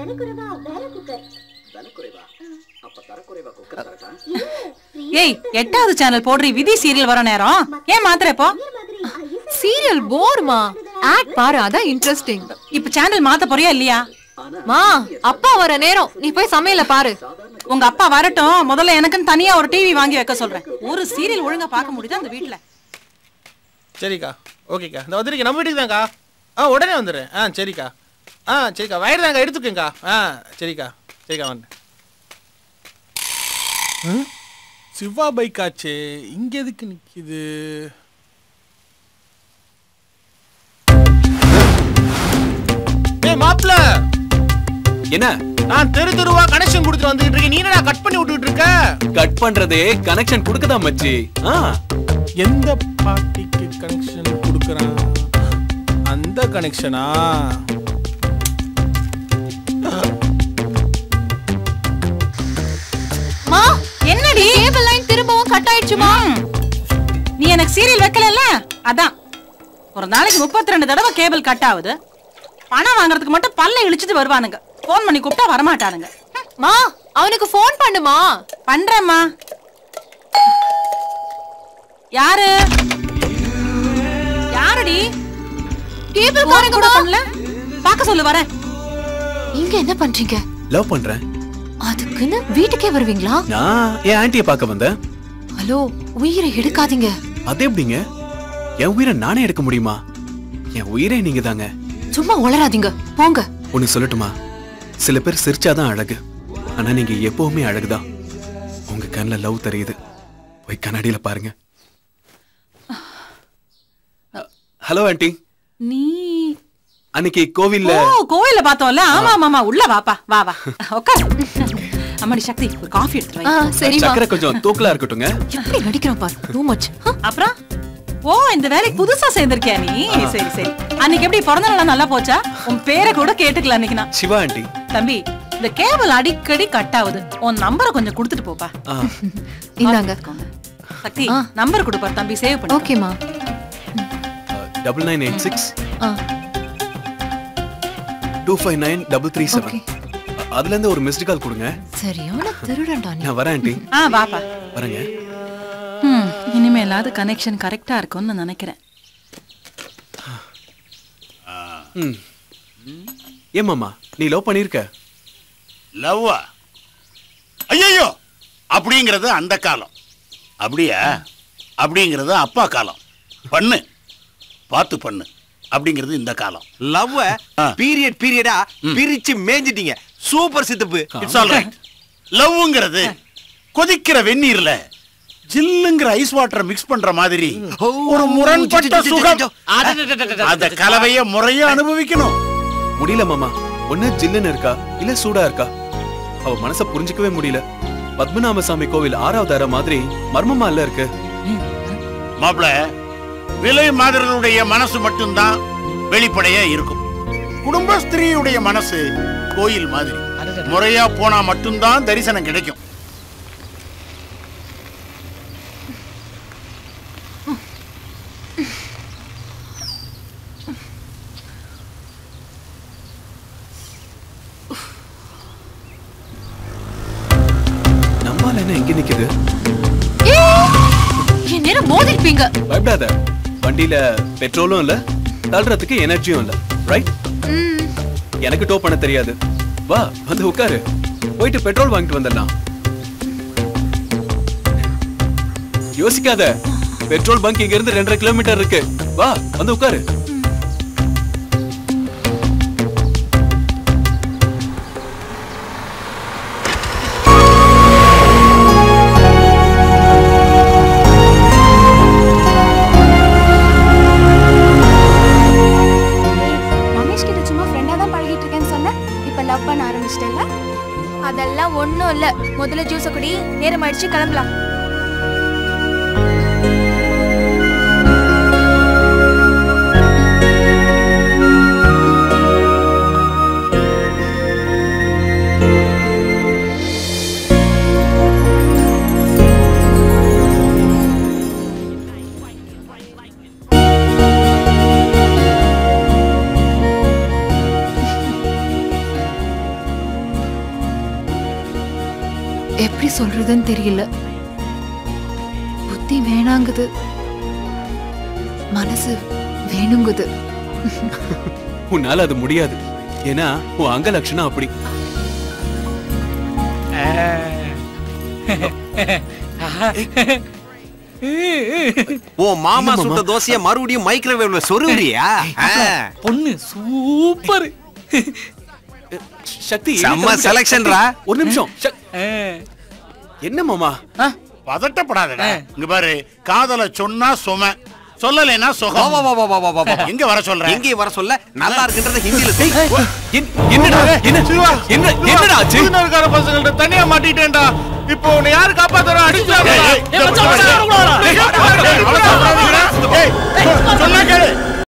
வேற குக்கர் ஏய் எட்டாவது சேனல் போடுறி விதி சீரியல் வர நேரம் ஏன் மாத்திர இப்போ சீரியல் போர்மா ஆட் பாரு அதான் இன்ட்ரெஸ்டிங் இப்ப சேனல் மாத்த போறியா இல்லையா மா அப்பா வர நேரம் நீ போய் சமையல பாரு உங்க அப்பா வரட்டும் முதல்ல எனக்குன்னு தனியா ஒரு டிவி வாங்கி வைக்க சொல்றேன் ஒரு சீரியல் ஒழுங்கா பார்க்க முடியுது அந்த வீட்ல சரிக்கா ஓகேக்கா இந்த வந்துருக்கேன் நம்ம வீட்டுக்கு தான்க்கா ஆ உடனே வந்துடுறேன் ஆ சரிக்கா ஆ சரிக்கா. வயிறு தாங்க எடுத்துக்கேங்க்கா ஆ சரிக்கா. சரிக்கா ம்? சிவா பைக் ஆச்சே. இங்க எதுக்கு நிக்குது? ஏய் மாப்ள என்ன? நான் தெரு தெருவா கனெக்ஷன் கொடுத்துட்டு வந்துட்டு இருக்கேன். நீ என்னடா கட் பண்ணி விட்டுட்டு இருக்க? கட் பண்றதே கனெக்ஷன் கொடுக்கதான் மச்சி. ஆ. எந்த பார்ட்டிக்கு கனெக்ஷன் கொடுக்கறான்? அந்த கனெக்ஷனா அதான். ஒரு நாளைக்கு முப்பத்தி ரெண்டு தடவை கேபிள் கட் ஆகுது. பணம் வாங்குறதுக்கு மட்டும் பல்ல இழிச்சிட்டு வருவானுங்க. ஃபோன் பண்ணி கூப்பிட்டா வரமாட்டானுங்க. மா அவனுக்கு ஃபோன் பண்ணுமா? பண்றேம்மா. யாரு? யாருடி? கேபிள் பாருங்க கூட பண்ணல? பார்க்க சொல்லு வரேன். நீங்க என்ன பண்றீங்க? லவ் பண்றேன். அதுக்குன்னு வீட்டுக்கே வருவீங்களா? நான் என் ஆன்ட்டியை பார்க்க வந்தேன். ஹலோ உயிரை எடுக்காதீங்க. அது எப்படிங்க? என் உயிரை நானே எடுக்க முடியுமா? என் உயிரே நீங்க தாங்க சும்மா உளராதீங்க போங்க. ஒன்னு சொல்லட்டுமா? சில பேர் சிரிச்சாதான் அழகு. ஆனா நீங்க எப்பவுமே அழகுதான் உங்க கண்ணில் லவ் தெரியுது. போய் கண்ணாடியில பாருங்க. ஹலோ ஆன்ட்டி நீ அன்னைக்கு கோவில்ல ஓ கோவில்ல பார்த்தோம்ல? ஆமா ஆமா உள்ள வாப்பா. வா வா. உட்கார் அம்மாடி சக்தி ஒரு காஃபி எடுத்து ஆ வை சரிம்மா. சக்கரை கொஞ்சம் தூக்கலா இருக்கட்டுங்க எப்படி நடிக்கிறான் பாரு? டூ மச் அப்புறம்? ஓ இந்த வேலைக்கு புதுசா சேர்ந்திருக்கியா நீ? சரி சரி. அன்னைக்கு எப்படி பிறந்த நாள் நல்லா போச்சா? உன் பேரை கூட கேட்டுக்கல அன்னைக்கு நான். சிவா ஆன்ட்டி தம்பி இந்த கேபிள் அடிக்கடி கட் ஆகுது. உன் நம்பரை கொஞ்சம் கொடுத்துட்டு போப்பா. இந்தாங்க. சக்தி நம்பர் கொடுப்பார் தம்பி சேவ் பண்ணி. ஓகேமா double nine eight six two five nine double three seven. அதுல இருந்து ஒரு மிஸ்டு கால் கொடுங்க. சரியான திருடன்டா நான் வரேன் ஆன்ட்டி ஆ வாப்பா. வரேங்க. இனிமேலாவது கனெக்ஷன் கரெக்டா இருக்கும்னு நான் நினைக்கிறேன். ம். ஏமாமா நீ லவ் பண்ணிருக்க லவ்வா ஐயோ அப்படிங்கிறது அந்த காலம். அப்படியா? அப்படிங்கிறது அப்பா காலம். பண்ணு. பார்த்து பண்ணு. அப்படிங்கிறது இந்த காலம். லவ். பீரியட் பீரியடா பிரிச்சு மேஞ்சிட்டீங்க. சூப்பர் சித்தப்பு. இட்ஸ் ஆல் ரைட் லவ்ங்கிறது கொதிக்கிற வெந்நீர்ல ஜில்லுங்கிற ஐஸ் வாட்டர் மிக்ஸ் பண்ற மாதிரி ஒரு முரண்பட்ட சுகம். அந்த கலவைய முறையா அனுபவிக்கணும். முடியல மாமா. ஒண்ணு ஜில்லுன்னு இருக்கா? இல்ல சூடா இருக்கா? அவ மனச புரிஞ்சுக்கவே முடியல. பத்மநாபசாமி கோவில் ஆறாவது அறை மாதிரி மர்மமா இல்ல இருக்கு. மாப்பிள விலை மாதிரியுடைய மனசு மட்டும்தான் வெளிப்படையா இருக்கும். குடும்ப ஸ்திரீயுடைய மனசு கோயில் மாதிரி. முறையா போனா மட்டும்தான் தரிசனம் கிடைக்கும். எங்க நிக்குது. என் நேரம் மோதிருப்பீங்க. பயப்படாத. வண்டியில பெட்ரோலும் இல்ல தள்ளுறதுக்கு எனர்ஜியும் இல்ல. ரைட் எனக்கு டோ பண்ண தெரியாது. வா வந்து உட்காரு. போயிட்டு பெட்ரோல் வாங்கிட்டு வந்துடலாம். யோசிக்காத. பெட்ரோல் பங்க் இங்க இருந்து ரெண்டரை கிலோமீட்டர் இருக்கு. வா வந்து உட்காரு. அதெல்லாம் ஒன்றும் இல்லை. முதல்ல ஜூஸை குடி. நேரம் ஆயிடுச்சு கிளம்பலாம். எப்படி சொல்றதுன்னு தெரியல. புத்தி வேணாங்குது. மனசு வேணுங்குது. உன்னால அது முடியாது. ஏன்னா உன் அங்க லட்சணம் அப்படி. உன் மாமா சுட்ட தோசைய மறுபடியும் மைக்ரோவேவ்ல சொருவியா பொண்ணு சூப்பர். சக்தி செம்ம செலக்ஷன்ரா ஒரு நிமிஷம். என்ன மாமா? பதட்டப்படாதடா. இங்க பாரு காதல சொன்னா சும. சொல்லலைன்னா சுகம். எங்க வர சொல்ற. எங்கே வர சொல்ல நல்லா இருக்குன்றத ஹிந்தில என்னடா என்ன சிவா என்ன என்னடா ஆச்சு? இருக்கார பசங்கள்ட்ட தனியா மாட்டிட்டேன்டா. இப்போ உன்னை யாரு காப்பாத்துறா? அடிக்கலாம்